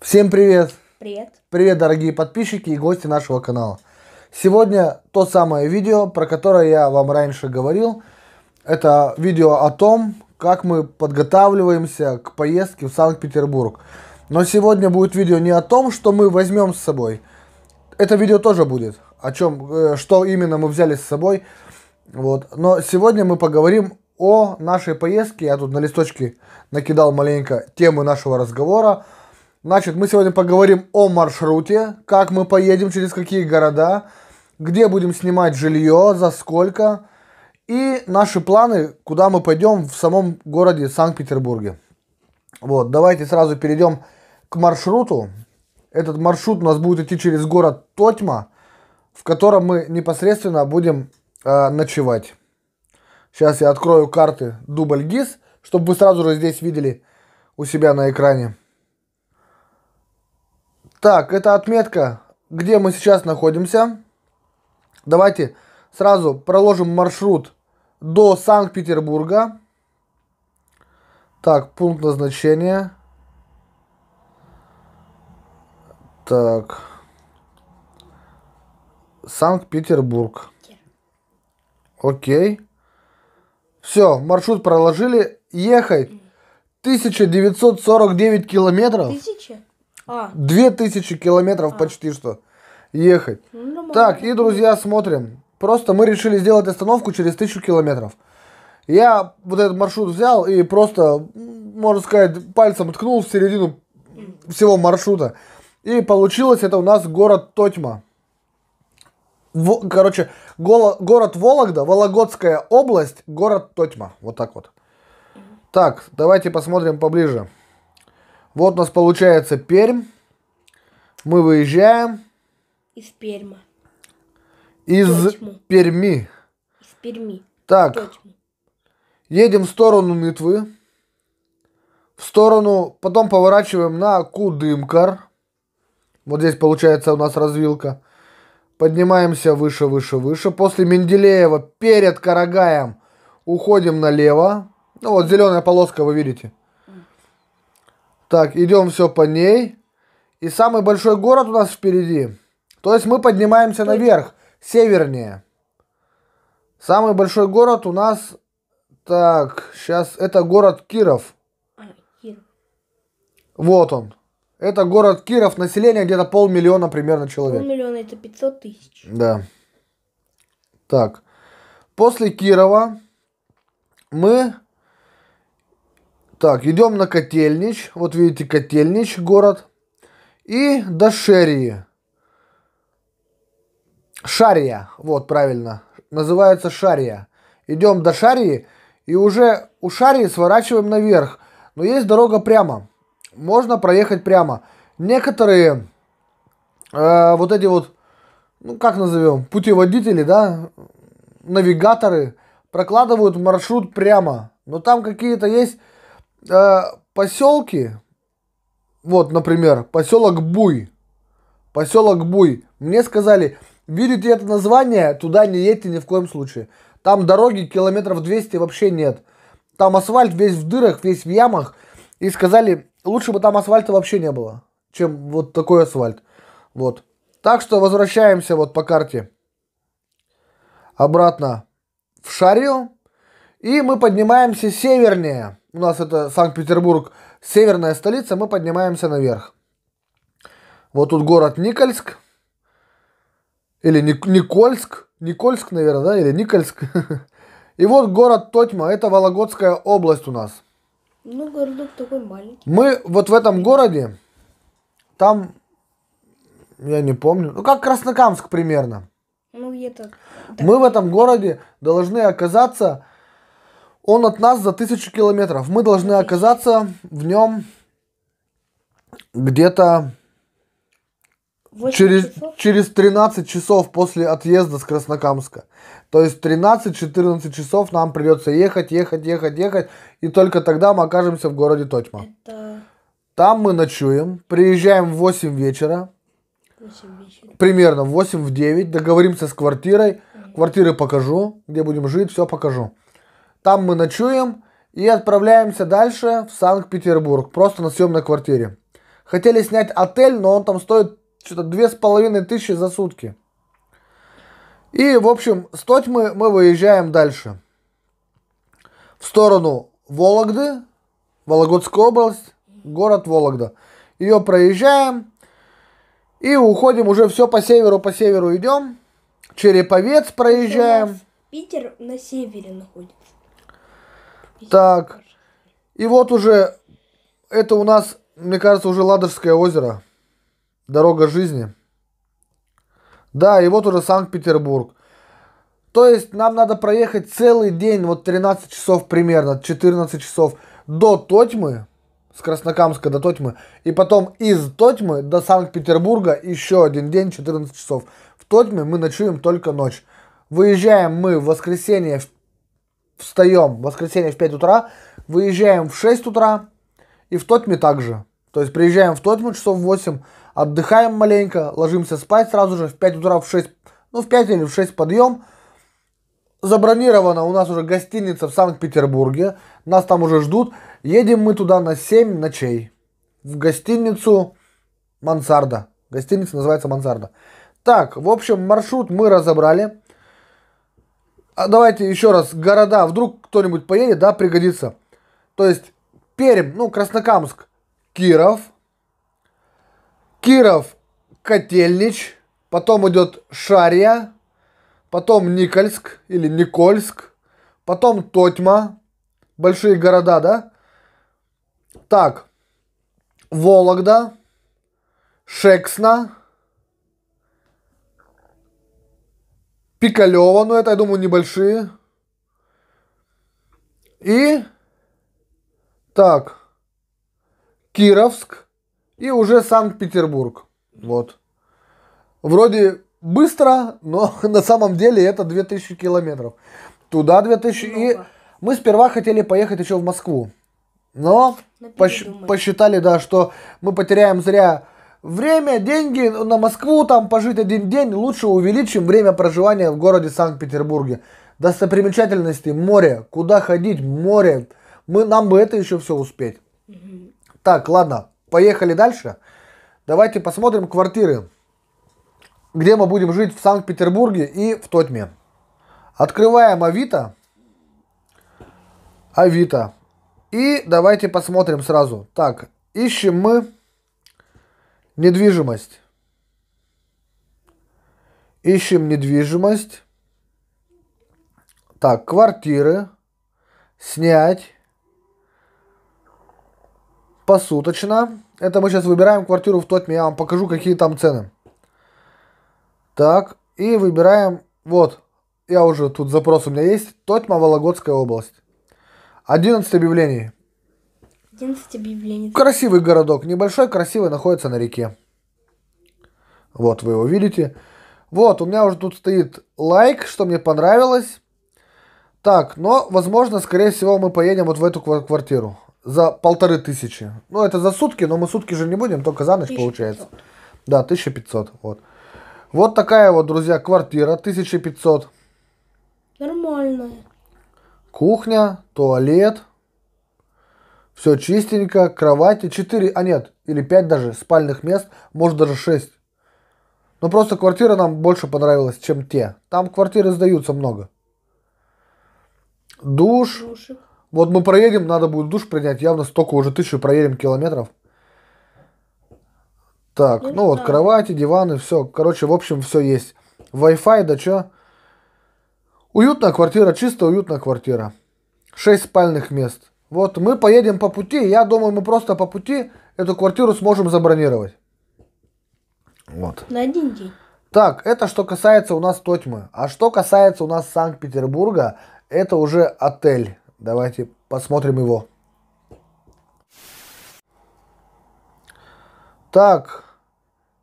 Всем привет! Привет. Привет, дорогие подписчики и гости нашего канала. Сегодня то самое видео, про которое я вам раньше говорил. Это видео о том, как мы подготавливаемся к поездке в Санкт-Петербург. Но сегодня будет видео не о том, что мы возьмем с собой. Это видео тоже будет, о чем, э, что именно мы взяли с собой. Вот. Но сегодня мы поговорим о нашей поездке. Я тут на листочке накидал маленько темы нашего разговора. Значит, мы сегодня поговорим о маршруте, как мы поедем, через какие города, где будем снимать жилье, за сколько, и наши планы, куда мы пойдем в самом городе Санкт-Петербурге. Вот, давайте сразу перейдем к маршруту. Этот маршрут у нас будет идти через город Тотьма, в котором мы непосредственно будем э, ночевать. Сейчас я открою карты дубль ГИС, чтобы вы сразу же здесь видели у себя на экране. Так, это отметка, где мы сейчас находимся. Давайте сразу проложим маршрут до Санкт-Петербурга. Так, пункт назначения. Так. Санкт-Петербург. Окей. Все, маршрут проложили. Ехать 1949 километров. Тысяча? А, 2000 километров почти что ехать. ну. Так, и, друзья, смотрим. Просто мы решили сделать остановку через 1000 километров. Я вот этот маршрут взял и просто, можно сказать, пальцем ткнул в середину всего маршрута. И получилось это у нас город Тотьма. Во- короче, голо- город Вологда, Вологодская область, город Тотьма. Вот так вот. Так, давайте посмотрим поближе. Вот у нас получается Пермь. Мы выезжаем Из Перма. из. Перми. Из Перми. Так, едем в сторону Нытвы. В сторону, потом поворачиваем на Кудымкар. Вот здесь получается у нас развилка. Поднимаемся выше, выше, выше. После Менделеева перед Карагаем уходим налево. Ну вот зеленая полоска, вы видите. Так, идем все по ней. И самый большой город у нас впереди. То есть мы поднимаемся наверх, севернее. Самый большой город у нас, так, сейчас, это город Киров. А, Киров. Вот он. Это город Киров, население где-то полмиллиона примерно человек. Полмиллиона это 500 тысяч. Да. Так. После Кирова мы... Так, идем на Котельнич. Вот видите, Котельнич город. И до Шерии. Шария. Вот, правильно. Называется Шария. Идем до Шарии. И уже у Шарии сворачиваем наверх. Но есть дорога прямо. Можно проехать прямо. Некоторые э, вот эти вот ну как назовем, путеводители, да, навигаторы прокладывают маршрут прямо. Но там какие-то есть э, поселки, вот, например, поселок Буй. Поселок Буй. Мне сказали, видите это название, туда не едьте ни в коем случае. Там дороги километров 200 вообще нет. Там асфальт весь в дырах, весь в ямах. И сказали, лучше бы там асфальта вообще не было, чем вот такой асфальт. Вот. Так что возвращаемся вот по карте обратно в Шарию. И мы поднимаемся севернее. У нас это Санкт-Петербург, северная столица. Мы поднимаемся наверх. Вот тут город Никольск. Или Ник- Никольск. Никольск, наверное, да? Или Никольск. И вот город Тотьма. Это Вологодская область у нас. Ну, городок такой маленький. Мы вот в этом городе, там, я не помню, ну как Краснокамск примерно. Ну, где-то... Мы в этом городе должны оказаться, он от нас за тысячу километров. Мы должны оказаться в нем где-то 8 через, часов? через 13 часов после отъезда с Краснокамска. То есть 13-14 часов нам придется ехать, ехать, ехать, ехать. И только тогда мы окажемся в городе Тотьма. Это Там мы ночуем, приезжаем в 8 вечера. 8 вечера. примерно в 8 в 9 договоримся с квартирой. Квартиры покажу, где будем жить, все покажу. Там мы ночуем и отправляемся дальше в Санкт-Петербург, просто на съемной квартире. Хотели снять отель, но он там стоит что-то две с половиной тысячи за сутки. И, в общем, с Тотьмы мы выезжаем дальше. В сторону Вологды, Вологодская область, город Вологда. Ее проезжаем и уходим уже все по северу, по северу идем. Череповец проезжаем. Питер на севере находится. Так. И вот уже, это у нас, мне кажется, уже Ладожское озеро. Дорога жизни. Да, и вот уже Санкт-Петербург. То есть нам надо проехать целый день, вот 13 часов примерно, 14 часов до Тотьмы, с Краснокамска до Тотьмы, и потом из Тотьмы до Санкт-Петербурга еще один день, 14 часов. В Тотьме мы ночуем только ночь. Выезжаем мы в воскресенье, в- встаем в воскресенье в 5 утра, выезжаем в 6 утра, и в Тотьме также. То есть приезжаем в Тотьму часов в 8, отдыхаем маленько, ложимся спать сразу же в 5 утра, в 6, ну в 5 или в 6 подъем. Забронирована у нас уже гостиница в Санкт-Петербурге. Нас там уже ждут. Едем мы туда на 7 ночей. В гостиницу Мансарда. Гостиница называется Мансарда. Так, в общем, маршрут мы разобрали. А давайте еще раз. Города. Вдруг кто-нибудь поедет, да, пригодится. То есть Пермь, ну, Краснокамск, Киров. Киров, Котельнич. Потом идет Шарья. Потом Никольск или Никольск. Потом Тотьма. Большие города, да? Так. Вологда. Шексна. Пикалево, ну это, я думаю, небольшие. И... Так. Кировск. И уже Санкт-Петербург. Вот. Вроде быстро, но на самом деле это 2000 километров. Туда 2000. И Много. мы сперва хотели поехать еще в Москву. Но Но посчитали, да, что мы потеряем зря время, деньги на Москву, там пожить один день. Лучше увеличим время проживания в городе Санкт-Петербурге. Достопримечательности, море, куда ходить, море. Мы, нам бы это еще все успеть. Так, ладно, поехали дальше. Давайте посмотрим квартиры, где мы будем жить в Санкт-Петербурге и в Тотьме. Открываем Авито. Авито. И давайте посмотрим сразу. Так, ищем мы недвижимость. Ищем недвижимость. Так, квартиры. Снять. Посуточно. Это мы сейчас выбираем квартиру в Тотьме. Я вам покажу, какие там цены. Так, и выбираем. Вот, я уже тут запрос у меня есть. Тотьма, Вологодская область. 11 объявлений. 11 объявлений. Красивый городок, небольшой, красивый, находится на реке. Вот вы его видите. Вот, у меня уже тут стоит лайк, что мне понравилось. Так, но, возможно, скорее всего, мы поедем вот в эту ква- квартиру. За полторы тысячи. Ну, это за сутки, но мы сутки же не будем, только за ночь 1500. получается. Да, 1500, вот. Вот такая вот, друзья, квартира, 1500. Нормально. Кухня, туалет. Все чистенько, кровати. 4, а нет, или 5 даже спальных мест, может даже 6. Но просто квартира нам больше понравилась, чем те. Там квартиры сдаются много. Душ. Душик. Вот мы проедем, надо будет душ принять. Явно столько уже тысячу проедем километров. Так, Ну ну вот да. кровати, диваны, все. Короче, в общем, все есть. Wi-Fi, да чё? Уютная квартира, чисто уютная квартира. Шесть спальных мест. Вот мы поедем по пути. Я думаю, мы просто по пути эту квартиру сможем забронировать. Вот. На один день. Так, это что касается у нас Тотьмы. А что касается у нас Санкт-Петербурга, это уже отель. Давайте посмотрим его. Так,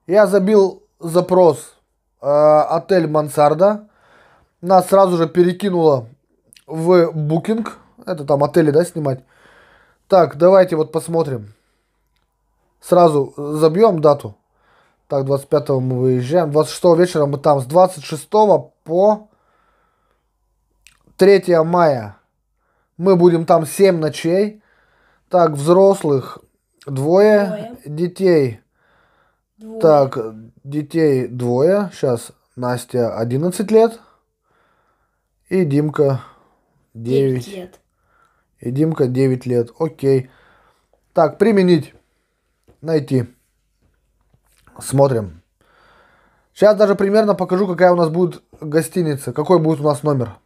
я забил запрос э, отель Мансарда. Нас сразу же перекинуло в букинг. Это там отели, да, снимать. Так, давайте вот посмотрим. Сразу забьем дату. Так, 25 мы выезжаем. 26 вечера мы там. С 26 по 3 мая мы будем там 7 ночей. Так, взрослых Двое, Двое. детей. Двое. Так, детей двое. Сейчас Настя 11 лет. И Димка 9. Девять лет. И Димка 9 лет. Окей. Так, применить. Найти. Смотрим. Сейчас даже примерно покажу, какая у нас будет гостиница. Какой будет у нас номер.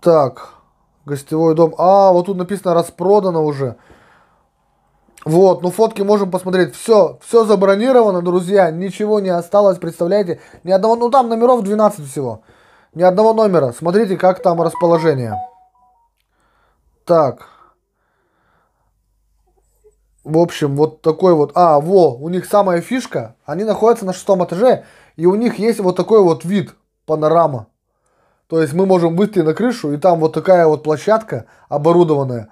Так. Гостевой дом. А, вот тут написано распродано уже. Вот, ну фотки можем посмотреть. Все, все забронировано, друзья. Ничего не осталось, представляете? Ни одного, ну там номеров 12 всего. Ни одного номера. Смотрите, как там расположение. Так. В общем, вот такой вот. А, во, у них самая фишка. Они находятся на шестом этаже. И у них есть вот такой вот вид. Панорама. То есть мы можем выйти на крышу, и там вот такая вот площадка оборудованная.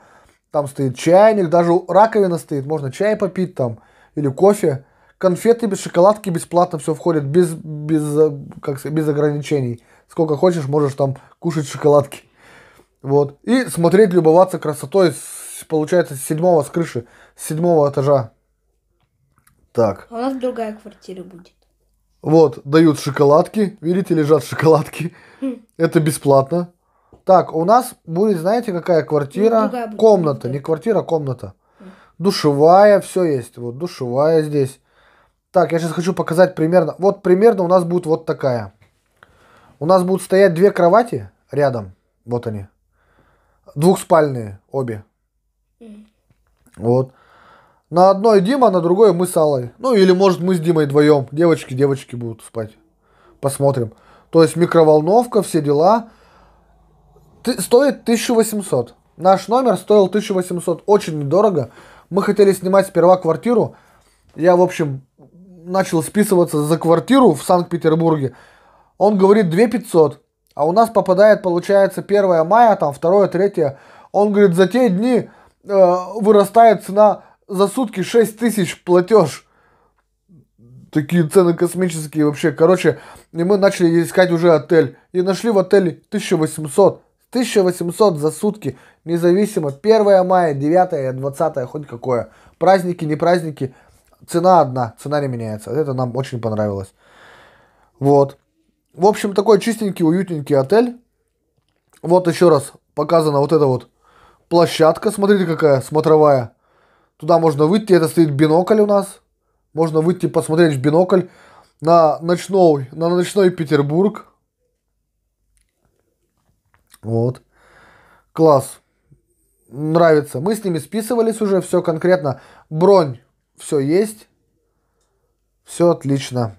Там стоит чайник, даже раковина стоит, можно чай попить там или кофе. Конфеты без шоколадки бесплатно все входит, без, без, э, как сказать, без ограничений. Сколько хочешь, можешь там кушать шоколадки. Вот. И смотреть, любоваться красотой, с, получается, с седьмого, с крыши, с седьмого этажа. Так. А у нас другая квартира будет. Вот, дают шоколадки. Видите, лежат шоколадки. Это бесплатно. Так, у нас будет, знаете, какая Ну, квартира? Комната, комната. не квартира, а комната. Душевая, все есть. Вот душевая здесь. Так, я сейчас хочу показать примерно. Вот примерно у нас будет вот такая. У нас будут стоять две кровати рядом. Вот они. Двухспальные обе. Вот. На одной Дима, на другой мы с Аллой. Ну или может мы с Димой вдвоем. Девочки, девочки будут спать. Посмотрим. То есть микроволновка, все дела. Ты- стоит 1800. Наш номер стоил 1800. Очень недорого. Мы хотели снимать сперва квартиру. Я, в общем, начал списываться за квартиру в Санкт-Петербурге. Он говорит 2500. А у нас попадает, получается, 1 мая, там 2, 3. Он говорит, за те дни э, вырастает цена за сутки 6 тысяч платеж. Такие цены космические вообще. Короче, и мы начали искать уже отель. И нашли в отеле 1800. 1800 за сутки. Независимо. 1 мая, 9, 20, хоть какое. Праздники, не праздники. Цена одна. Цена не меняется. Это нам очень понравилось. Вот. В общем, такой чистенький, уютненький отель. Вот еще раз показана вот эта вот площадка. Смотрите, какая смотровая. Туда можно выйти. Это стоит бинокль у нас. Можно выйти посмотреть в бинокль на ночной, на ночной Петербург. Вот. Класс. Нравится. Мы с ними списывались уже, все конкретно. Бронь, все есть. Все отлично.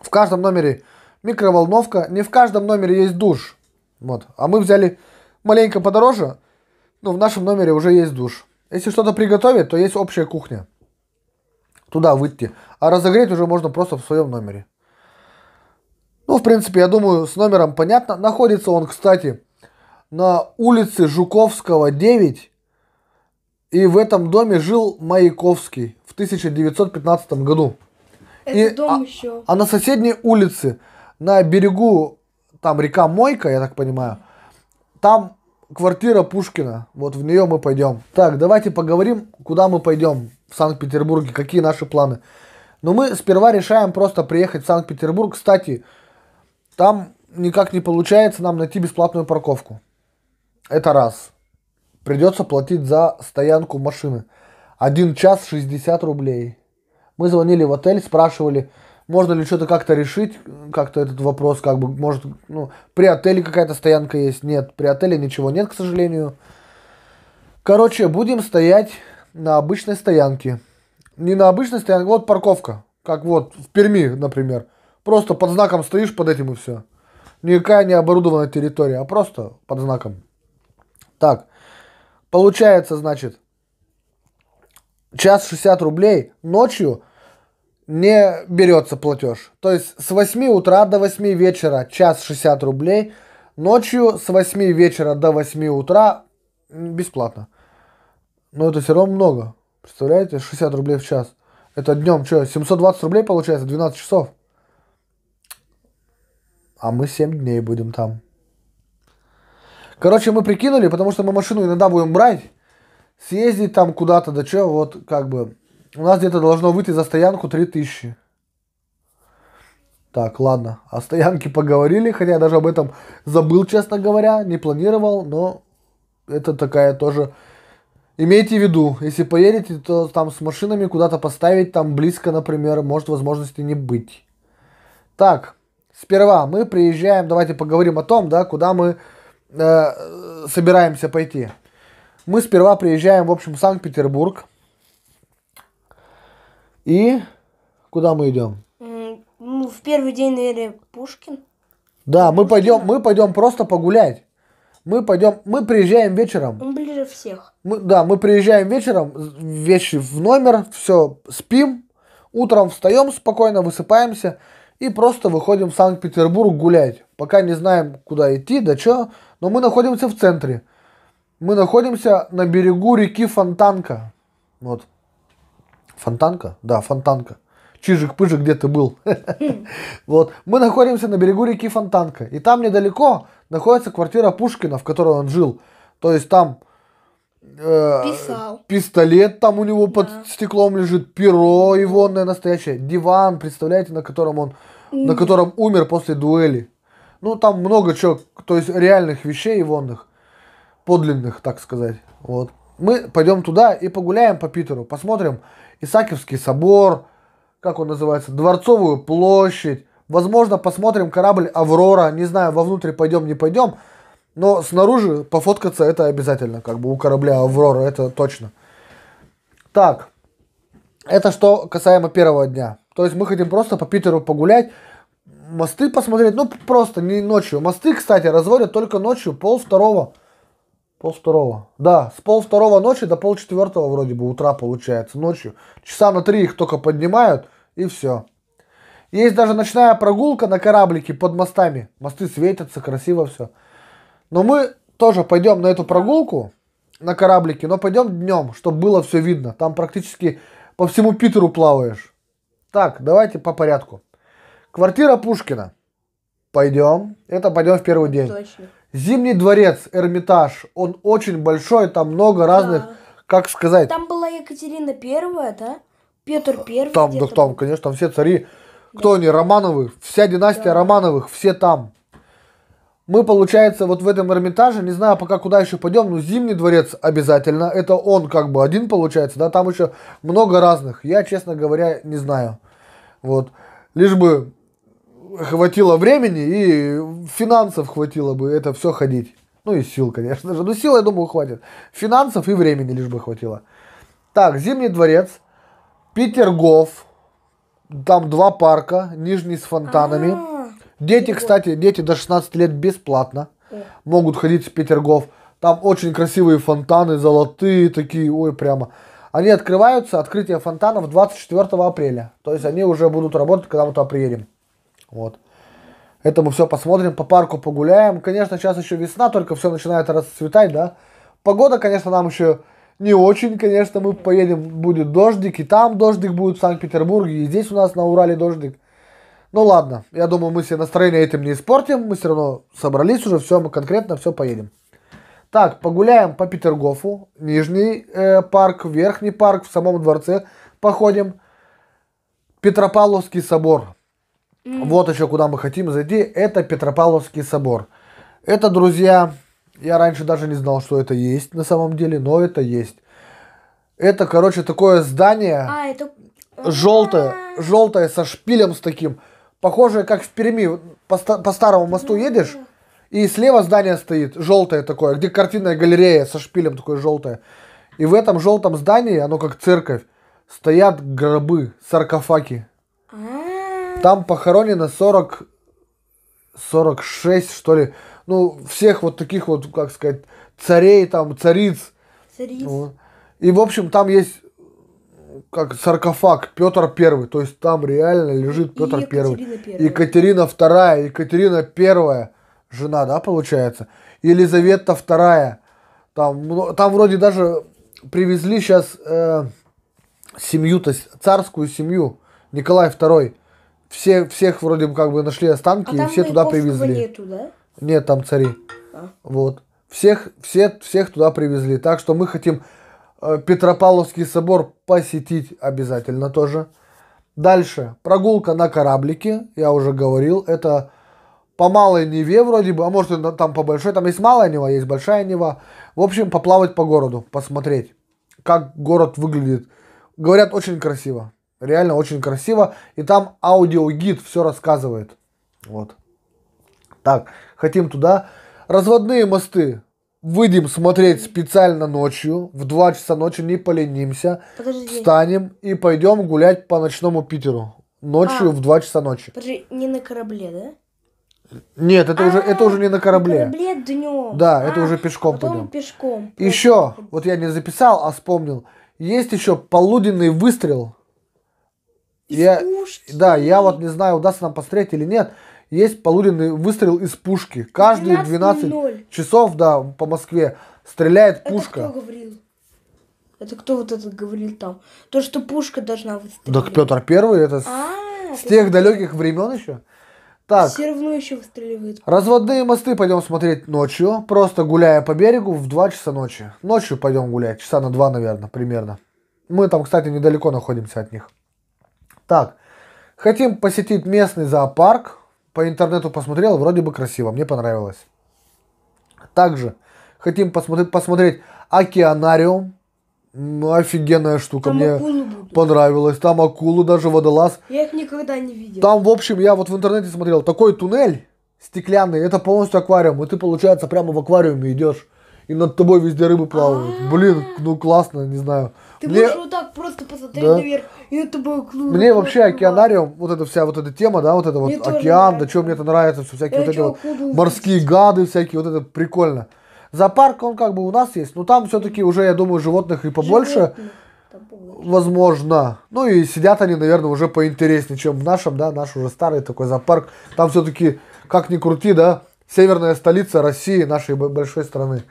В каждом номере микроволновка. Не в каждом номере есть душ. Вот. А мы взяли маленько подороже. Ну, в нашем номере уже есть душ. Если что-то приготовить, то есть общая кухня. Туда выйти. А разогреть уже можно просто в своем номере. Ну, в принципе, я думаю, с номером понятно. Находится он, кстати, на улице Жуковского, 9. И в этом доме жил Маяковский в 1915 году. Это И- дом а- еще. А на соседней улице, на берегу, там река Мойка, я так понимаю, там квартира Пушкина. Вот в нее мы пойдем. Так, давайте поговорим, куда мы пойдем в Санкт-Петербурге, какие наши планы. Но мы сперва решаем просто приехать в Санкт-Петербург. Кстати, там никак не получается нам найти бесплатную парковку. Это раз. Придется платить за стоянку машины. Один час 60 рублей. Мы звонили в отель, спрашивали, можно ли что-то как-то решить, как-то этот вопрос, как бы, может, ну, при отеле какая-то стоянка есть. Нет, при отеле ничего нет, к сожалению. Короче, будем стоять на обычной стоянке. Не на обычной стоянке, вот парковка. Как вот в Перми, например. Просто под знаком стоишь под этим и все. Никакая не оборудованная территория, а просто под знаком. Так, получается, значит, час 60 рублей ночью не берется платеж. То есть с 8 утра до 8 вечера час 60 рублей, ночью с 8 вечера до 8 утра бесплатно. Но это все равно много. Представляете, 60 рублей в час. Это днем что, 720 рублей получается, 12 часов. А мы 7 дней будем там. Короче, мы прикинули, потому что мы машину иногда будем брать, съездить там куда-то, да что, вот как бы. У нас где-то должно выйти за стоянку 3000. Так, ладно, о стоянке поговорили, хотя я даже об этом забыл, честно говоря, не планировал, но это такая тоже... Имейте в виду, если поедете, то там с машинами куда-то поставить, там близко, например, может возможности не быть. Так, сперва мы приезжаем, давайте поговорим о том, да, куда мы э, собираемся пойти. Мы сперва приезжаем, в общем, в Санкт-Петербург. И куда мы идем? Ну, в первый день, наверное, Пушкин. Да, мы пойдем, мы пойдем просто погулять. Мы пойдем, мы приезжаем вечером. Он ближе всех. Мы, да, мы приезжаем вечером, вещи в номер, все, спим, утром встаем спокойно, высыпаемся и просто выходим в Санкт-Петербург гулять. Пока не знаем, куда идти, да что, но мы находимся в центре. Мы находимся на берегу реки Фонтанка. Вот. Фонтанка? Да, Фонтанка. Чижик-пыжик, где ты был? Вот. Мы находимся на берегу реки Фонтанка. И там недалеко находится квартира Пушкина, в которой он жил. То есть там э, Писал. пистолет там у него под стеклом лежит, перо ивонное настоящее, диван, представляете, на котором он, на котором умер после дуэли. Ну, там много чего, то есть реальных вещей ивонных, подлинных, так сказать. Вот. Мы пойдем туда и погуляем по Питеру, посмотрим Исаакиевский собор, как он называется, Дворцовую площадь. Возможно, посмотрим корабль Аврора. Не знаю, вовнутрь пойдем, не пойдем. Но снаружи пофоткаться это обязательно, как бы у корабля Аврора, это точно. Так, это что касаемо первого дня. То есть мы хотим просто по Питеру погулять, мосты посмотреть, ну просто не ночью. Мосты, кстати, разводят только ночью, пол второго. Пол второго. Да, с пол второго ночи до пол четвертого вроде бы утра получается ночью. Часа на три их только поднимают и все. Есть даже ночная прогулка на кораблике под мостами. Мосты светятся, красиво все. Но мы тоже пойдем на эту прогулку на кораблике, но пойдем днем, чтобы было все видно. Там практически по всему Питеру плаваешь. Так, давайте по порядку. Квартира Пушкина. Пойдем. Это пойдем в первый день. Точно. Зимний дворец, Эрмитаж. Он очень большой, там много разных, Да. как сказать, Там была Екатерина Первая, да? Петр Первый. Там, да, там, конечно, там все цари. Кто они? Романовы. Вся династия Да. Романовых, все там. Мы, получается, вот в этом Эрмитаже, не знаю пока куда еще пойдем, но Зимний дворец обязательно. Это он как бы один получается, да, там еще много разных. Я, честно говоря, не знаю. Вот. Лишь бы хватило времени и финансов хватило бы это все ходить. Ну и сил, конечно же. Ну сил, я думаю, хватит. Финансов и времени лишь бы хватило. Так, Зимний дворец. Петергоф. Там два парка, нижний с фонтанами. А, Дети, кстати, дети до 16 лет бесплатно могут ходить в Петергоф. Там очень красивые фонтаны, золотые такие, ой, прямо. Они открываются, открытие фонтанов 24 апреля. То есть они уже будут работать, когда мы туда приедем. Вот. Это мы все посмотрим, по парку погуляем. Конечно, сейчас еще весна, только все начинает расцветать, да. Погода, конечно, нам еще не очень, конечно, мы поедем, будет дождик, и там дождик будет в Санкт-Петербурге, и здесь у нас на Урале дождик. Ну ладно, я думаю, мы себе настроение этим не испортим, мы все равно собрались уже, все, мы конкретно все поедем. Так, погуляем по Петергофу, Нижний э, парк, Верхний парк, в самом дворце походим. Петропавловский собор. Вот еще куда мы хотим зайти, это Петропавловский собор. Это, друзья, я раньше даже не знал, что это есть на самом деле, но это есть. Это, короче, такое здание А, это... желтое, желтое со шпилем с таким, похожее как в Перми. По, по старому мосту едешь, и слева здание стоит, желтое такое, где картинная галерея со шпилем такое желтое. И в этом желтом здании, оно как церковь, стоят гробы, саркофаги. Там похоронено 40, 46, что ли, ну, всех вот таких вот, как сказать, царей, там, цариц. царица. Вот. И, в общем, там есть как саркофаг Петр Первый, то есть там реально лежит Петр Первый. Екатерина Вторая, Екатерина Первая, жена, да, получается? Елизавета Вторая. Там, мно- там вроде даже привезли сейчас семью, то есть царскую семью, Николай Второй. Все, всех вроде бы как бы нашли останки А и все туда привезли. нету, да? Нет, там цари. А. Вот. Всех, все, всех туда привезли. Так что мы хотим э, Петропавловский собор посетить обязательно тоже. Дальше. Прогулка на кораблике. Я уже говорил. Это по малой Неве вроде бы. А может там по большой. Там есть малая Нева, есть большая Нева. В общем, поплавать по городу. Посмотреть, как город выглядит. Говорят, очень красиво. Реально очень красиво. И там аудиогид все рассказывает. Вот. Так, хотим туда. Разводные мосты. Выйдем смотреть специально ночью. В 2 часа ночи не поленимся. Подожди. Встанем и пойдем гулять по ночному Питеру. Ночью А. в 2 часа ночи. Подожди, не на корабле, да? Нет, это уже, это уже не на корабле. На корабле днем. Да, это уже пешком потом пойдем. пешком. Еще, вот я не записал, а вспомнил. Есть еще полуденный выстрел. Я, пушки. да, я вот не знаю, удастся нам посмотреть или нет. Есть полуденный выстрел из пушки. Каждые 12 12:00. часов, да, по Москве стреляет Это пушка. кто говорил? Это кто вот этот говорил там? То, что пушка должна выстрелить. Так Петр Первый, это с, А, с тех далеких времен еще. Так, Все равно еще выстреливает. разводные мосты пойдем смотреть ночью, просто гуляя по берегу в 2 часа ночи. Ночью пойдем гулять, часа на 2, наверное, примерно. Мы там, кстати, недалеко находимся от них. Так, хотим посетить местный зоопарк. По интернету посмотрел, вроде бы красиво, мне понравилось. Также хотим посмотреть, посмотреть океанариум. Ну, офигенная штука, Там мне акулы понравилось. Там акулу, даже водолаз. Я их никогда не видел. Там, в общем, я вот в интернете смотрел, такой туннель стеклянный, это полностью аквариум, и ты, получается, прямо в аквариуме идешь, и над тобой везде рыбы плавают. Блин, ну классно, не знаю. Ты Мне, можешь вот так просто посмотреть Да. наверх, и на тобой клуб. мне вообще океанариум, вот эта вся вот эта тема, да, вот это вот Мне тоже океан, да что мне это нравится, все всякие Я вот эти вот морские гады всякие, вот это прикольно. Зоопарк, он как бы у нас есть, но там все-таки уже, я думаю, животных и побольше. Животных. Возможно. Ну и сидят они, наверное, уже поинтереснее, чем в нашем, да, наш уже старый такой зоопарк. Там все-таки, как ни крути, да, северная столица России, нашей большой страны.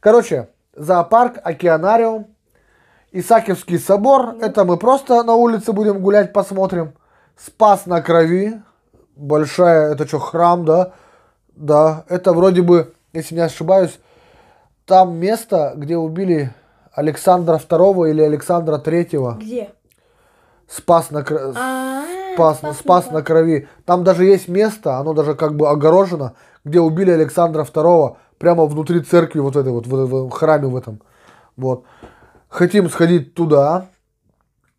Короче, зоопарк, океанариум, Исаакиевский собор. Это мы просто на улице будем гулять, посмотрим. Спас на крови. Большая, это что, храм, да? Да, это вроде бы, если не ошибаюсь, там место, где убили Александра II или Александра III. Где? Спас на, кро- А, спас, спас, на крови. Там даже есть место, оно даже как бы огорожено, где убили Александра II прямо внутри церкви вот этой вот, в, в храме в этом. Вот. Хотим сходить туда.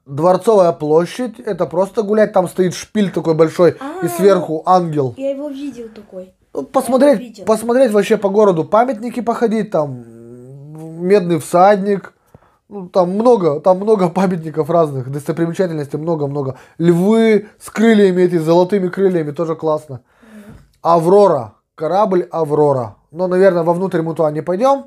Дворцовая площадь, это просто гулять, там стоит шпиль такой большой, и А. сверху ангел. Я его видел такой. Ну, посмотреть, видел. посмотреть вообще по городу, памятники походить, там медный всадник, ну, там много, там много памятников разных, достопримечательностей много-много. Львы с крыльями, эти золотыми крыльями, тоже классно. Аврора, корабль Аврора. Но, наверное, вовнутрь мы туда не пойдем.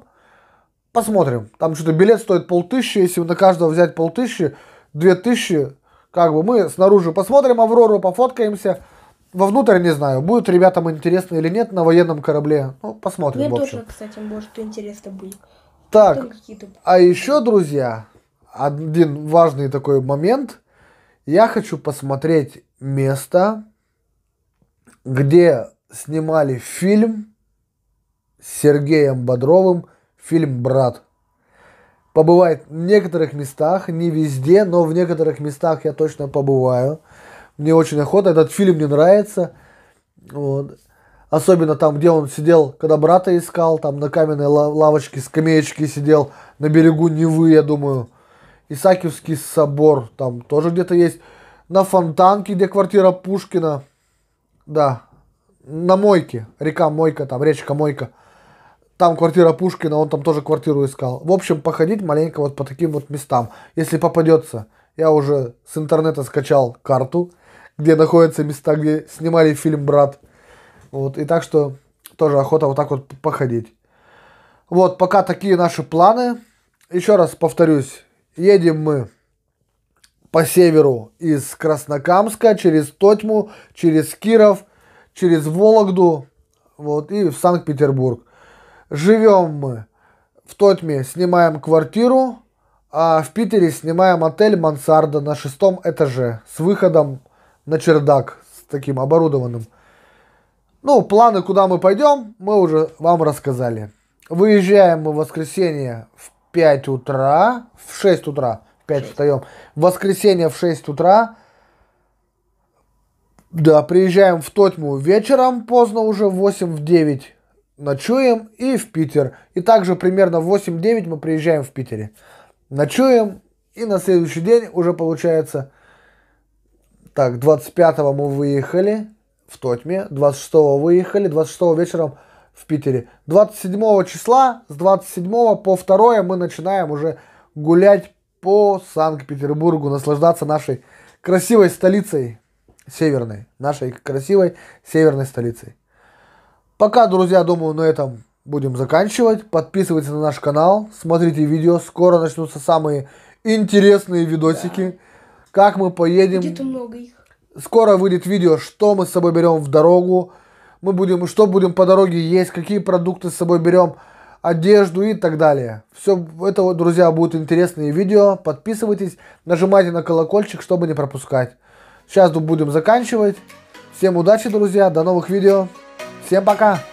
Посмотрим. Там что-то билет стоит полтыщи, если на каждого взять полтыщи, две тысячи, как бы мы снаружи посмотрим Аврору, пофоткаемся. Вовнутрь не знаю, будет ребятам интересно или нет на военном корабле. Ну, посмотрим, Мне тоже, кстати, может, интересно будет. Так, а еще, друзья, один важный такой момент. Я хочу посмотреть место, где снимали фильм с Сергеем Бодровым, фильм «Брат». Побывать в некоторых местах, не везде, но в некоторых местах я точно побываю. Мне очень охота, этот фильм мне нравится. Вот. Особенно там, где он сидел, когда брата искал, там на каменной ла- лавочке, скамеечке сидел, на берегу Невы, я думаю. Исаакиевский собор, там тоже где-то есть. На Фонтанке, где квартира Пушкина. Да, на Мойке, река Мойка, там речка Мойка. Там квартира Пушкина, он там тоже квартиру искал. В общем, походить маленько вот по таким вот местам. Если попадется, я уже с интернета скачал карту, где находятся места, где снимали фильм «Брат». Вот, и так что тоже охота вот так вот походить. Вот, пока такие наши планы. Еще раз повторюсь, едем мы по северу из Краснокамска через Тотьму, через Киров, через Вологду, вот, и в Санкт-Петербург. Живем мы в Тотьме, снимаем квартиру, а в Питере снимаем отель «Мансарда» на шестом этаже с выходом на чердак, с таким оборудованным. Ну, планы, куда мы пойдем, мы уже вам рассказали. Выезжаем мы в воскресенье в 5 утра, в 6 утра, в 5 встаем. В воскресенье в 6 утра. Да, приезжаем в Тотьму вечером, поздно уже, в 8, в 9 ночуем и в Питер. И также примерно в 8-9 мы приезжаем в Питере. Ночуем и на следующий день уже получается... Так, 25-го мы выехали в Тотьме, 26-го выехали, 26-го вечером в Питере. 27 числа, с 27 по 2 мы начинаем уже гулять по Санкт-Петербургу, наслаждаться нашей красивой столицей северной, нашей красивой северной столицей. Пока, друзья, думаю, на этом будем заканчивать. Подписывайтесь на наш канал, смотрите видео. Скоро начнутся самые интересные видосики. Как мы поедем. Где-то много их. Скоро выйдет видео, что мы с собой берем в дорогу. Мы будем, что будем по дороге есть, какие продукты с собой берем, одежду и так далее. Все это, друзья, будут интересные видео. Подписывайтесь, нажимайте на колокольчик, чтобы не пропускать. Сейчас будем заканчивать. Всем удачи, друзья, до новых видео. Всем пока!